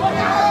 Hurra!